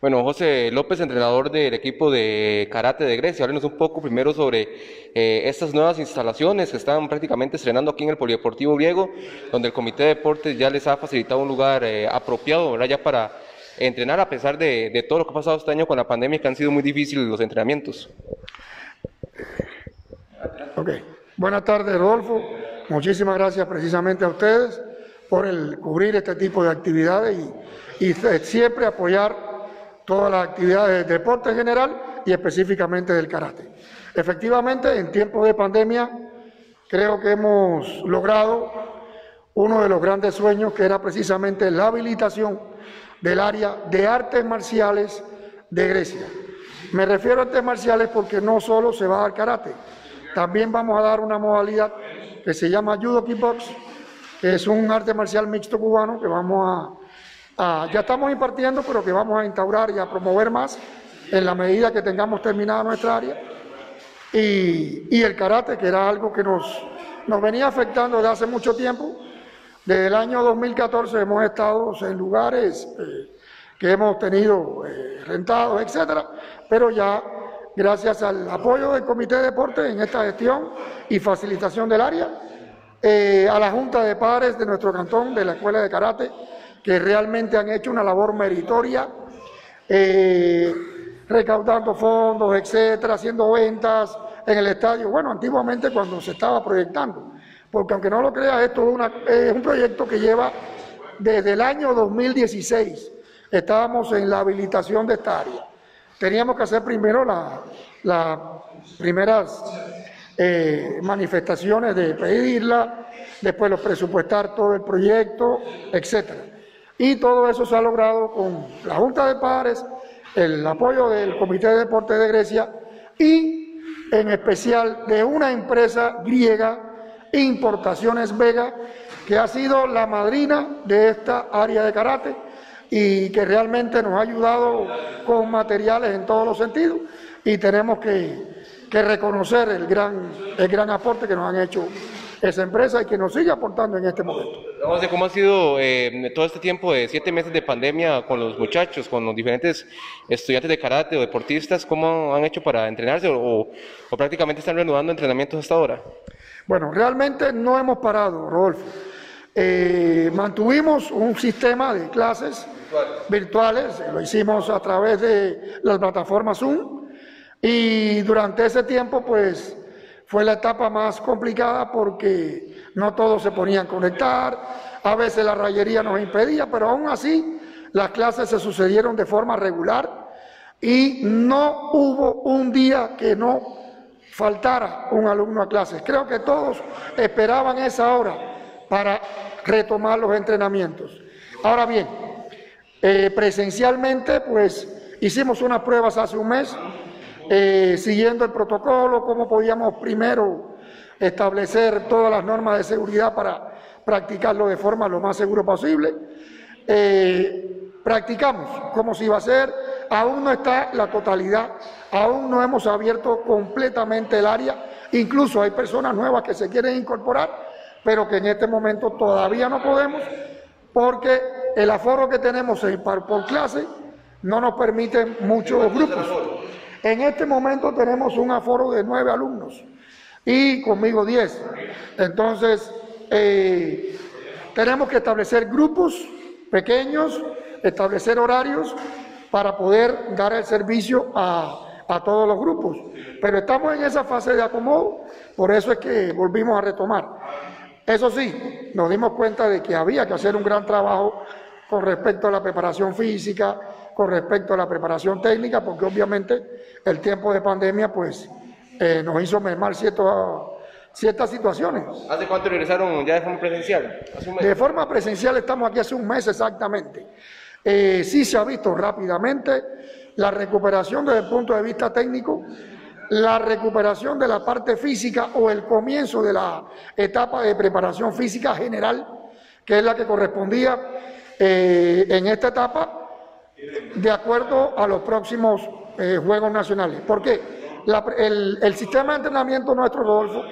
Bueno, José López, entrenador del equipo de karate de Grecia, háblenos un poco primero sobre eh, estas nuevas instalaciones que están prácticamente estrenando aquí en el Polideportivo Griego, donde el Comité de Deportes ya les ha facilitado un lugar eh, apropiado. Ya para entrenar a pesar de, de, todo lo que ha pasado este año con la pandemia, que han sido muy difíciles los entrenamientos. Ok, buenas tardes, Rodolfo. Muchísimas gracias precisamente a ustedes por el cubrir este tipo de actividades y, siempre apoyar todas las actividades del deporte en general y específicamente del karate. Efectivamente, en tiempos de pandemia, creo que hemos logrado uno de los grandes sueños, que era precisamente la habilitación del área de artes marciales de Grecia. Me refiero a artes marciales porque no solo se va a dar karate, también vamos a dar una modalidad que se llama judo kickbox, es un arte marcial mixto cubano que vamos a ya estamos impartiendo, pero que vamos a instaurar y a promover más en la medida que tengamos terminada nuestra área. Y, el karate, que era algo que nos, nos venía afectando desde hace mucho tiempo. Desde el año 2014 hemos estado en lugares eh, que hemos tenido eh, rentados, etcétera, pero ya gracias al apoyo del Comité de Deporte en esta gestión y facilitación del área, eh, a la Junta de Padres de nuestro cantón, de la Escuela de Karate, que realmente han hecho una labor meritoria, eh, recaudando fondos, etcétera, haciendo ventas en el estadio. Bueno, antiguamente cuando se estaba proyectando, porque aunque no lo crea, esto es, un proyecto que lleva desde el año 2016. Estábamos en la habilitación de esta área. Teníamos que hacer primero las primeras eh, manifestaciones de pedirla, después los presupuestar todo el proyecto, etcétera. Y todo eso se ha logrado con la Junta de Padres, el apoyo del Comité de Deporte de Grecia y en especial de una empresa griega, Importaciones Vega, que ha sido la madrina de esta área de karate y que realmente nos ha ayudado con materiales en todos los sentidos y tenemos que, que reconocer el gran, el gran aporte que nos han hecho esa empresa y que nos sigue aportando en este momento. ¿Cómo ha sido eh, todo este tiempo de siete meses de pandemia con los muchachos, con los diferentes estudiantes de karate o deportistas? ¿Cómo han hecho para entrenarse o, prácticamente están reanudando entrenamientos hasta ahora? Bueno, realmente no hemos parado, Rodolfo. Eh, mantuvimos un sistema de clases virtuales, lo hicimos a través de la plataforma Zoom y durante ese tiempo pues fue la etapa más complicada porque no todos se ponían a conectar, a veces la rayería nos impedía, pero aún así las clases se sucedieron de forma regular y no hubo un día que no faltara un alumno a clases. Creo que todos esperaban esa hora para retomar los entrenamientos. Ahora bien, eh, presencialmente, pues hicimos unas pruebas hace un mes eh, siguiendo el protocolo, cómo podíamos primero establecer todas las normas de seguridad para practicarlo de forma lo más seguro posible. Eh, practicamos cómo se iba a hacer, aún no está la totalidad, aún no hemos abierto completamente el área, incluso hay personas nuevas que se quieren incorporar, pero que en este momento todavía no podemos, porque el aforo que tenemos por clase no nos permite muchos grupos. En este momento tenemos un aforo de nueve alumnos y conmigo diez. Entonces, eh, tenemos que establecer grupos pequeños, establecer horarios para poder dar el servicio a, a todos los grupos. Pero estamos en esa fase de acomodo, por eso es que volvimos a retomar. Eso sí, nos dimos cuenta de que había que hacer un gran trabajo con respecto a la preparación física, con respecto a la preparación técnica, porque obviamente el tiempo de pandemia pues eh, nos hizo mermar ciertas situaciones. ¿Hace cuánto regresaron ya de forma presencial? De forma presencial estamos aquí hace un mes exactamente. Eh, sí se ha visto rápidamente la recuperación desde el punto de vista técnico, la recuperación de la parte física o el comienzo de la etapa de preparación física general, que es la que correspondía eh, en esta etapa de acuerdo a los próximos eh, Juegos Nacionales. Porque el, el, sistema de entrenamiento nuestro, Rodolfo,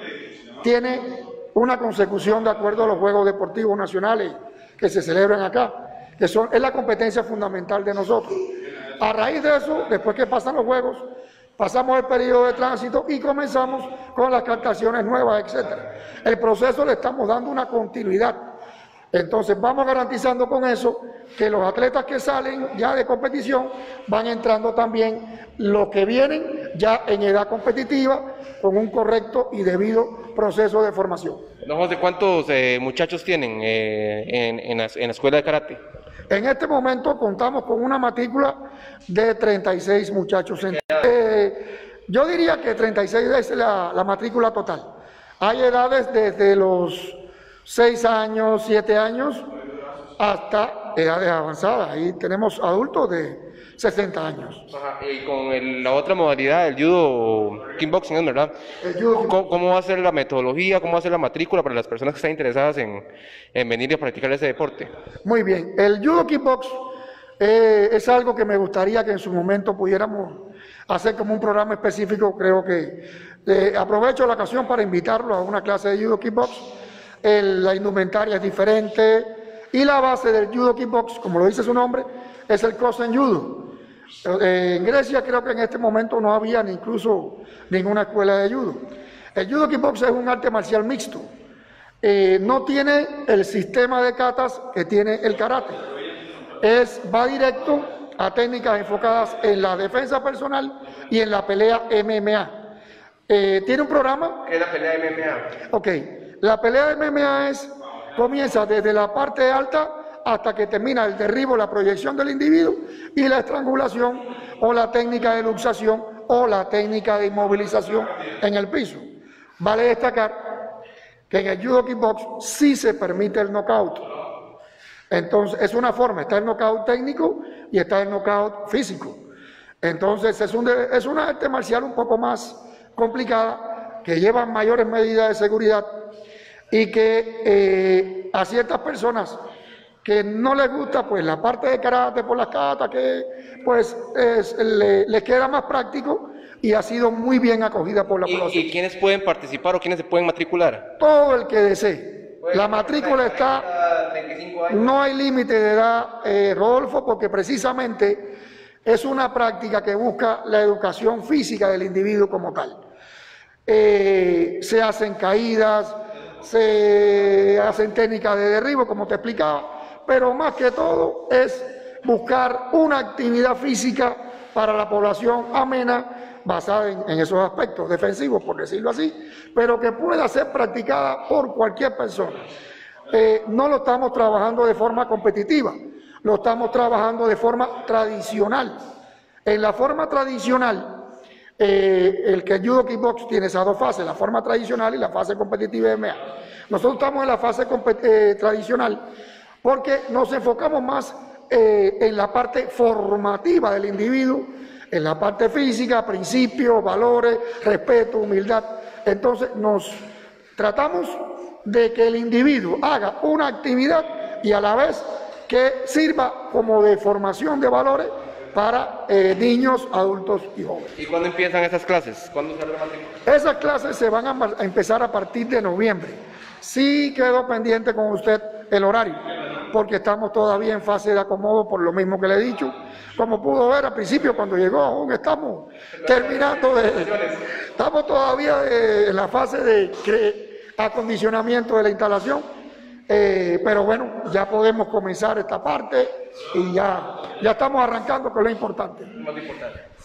tiene una consecución de acuerdo a los Juegos Deportivos Nacionales que se celebran acá. que son, es la competencia fundamental de nosotros. A raíz de eso, después que pasan los juegos, pasamos el periodo de tránsito y comenzamos con las captaciones nuevas, etcétera. El proceso le estamos dando una continuidad. Entonces vamos garantizando con eso que los atletas que salen ya de competición van entrando también los que vienen ya en edad competitiva con un correcto y debido proceso de formación. José, ¿cuántos eh, muchachos tienen eh, en, en, la, en la escuela de karate? En este momento contamos con una matrícula de 36 muchachos. Eh, yo diría que 36 es la, la, matrícula total. Hay edades desde los 6 años, 7 años, hasta edades avanzadas. Ahí tenemos adultos de 60 años. Ajá, y con el, la otra modalidad, el judo kickboxing, ¿verdad? El judo ¿Cómo, ¿Cómo, va a ser la metodología, cómo va a ser la matrícula para las personas que están interesadas en, en venir a practicar ese deporte? Muy bien, el judo kickbox eh, es algo que me gustaría que en su momento pudiéramos hacer como un programa específico, creo que eh, aprovecho la ocasión para invitarlo a una clase de judo kickbox. El, la indumentaria es diferente y la base del judo kickbox, como lo dice su nombre, es el cross en judo. Eh, en Grecia creo que en este momento no había ni incluso ninguna escuela de judo. El judo kickbox es un arte marcial mixto. Eh, no tiene el sistema de katas que tiene el karate. Es, va directo a técnicas enfocadas en la defensa personal y en la pelea MMA. Eh, tiene un programa. ¿Qué es la pelea MMA? Ok, la pelea de MMA es, comienza desde la parte alta hasta que termina el derribo, la proyección del individuo y la estrangulación o la técnica de luxación o la técnica de inmovilización en el piso. Vale destacar que en el judo kickbox sí se permite el knockout. Entonces, es una forma, está el knockout técnico y está el knockout físico. Entonces, es, un, es una arte marcial un poco más complicada, que lleva mayores medidas de seguridad y que eh, a ciertas personas que no les gusta pues la parte de karate por las catas, que pues es, le, le, queda más práctico y ha sido muy bien acogida por la ¿Y, población. ¿Y quiénes pueden participar o quiénes se pueden matricular? Todo el que desee. La matrícula está, no hay límite de edad, eh, Rodolfo, porque precisamente es una práctica que busca la educación física del individuo como tal. Eh, se hacen caídas, se hacen técnicas de derribo, como te explicaba, pero más que todo es buscar una actividad física para la población amena basada en, esos aspectos defensivos, por decirlo así, pero que pueda ser practicada por cualquier persona. Eh, no lo estamos trabajando de forma competitiva, lo estamos trabajando de forma tradicional. En la forma tradicional, eh, el que judo kickbox tiene esas dos fases, la forma tradicional y la fase competitiva de MMA. Nosotros estamos en la fase eh, tradicional porque nos enfocamos más eh, en la parte formativa del individuo, en la parte física, principios, valores, respeto, humildad. Entonces nos tratamos de que el individuo haga una actividad y a la vez que sirva como de formación de valores para eh, niños, adultos y jóvenes. ¿Y cuándo empiezan esas clases? ¿Cuándo la? Esas clases se van a, a empezar a partir de noviembre. Sí quedó pendiente con usted el horario, porque estamos todavía en fase de acomodo por lo mismo que le he dicho. Como pudo ver al principio cuando llegó, aún estamos terminando de... Estamos todavía de, en la fase de acondicionamiento de la instalación, eh, pero bueno, ya podemos comenzar esta parte y ya, ya estamos arrancando con lo importante. Más importante.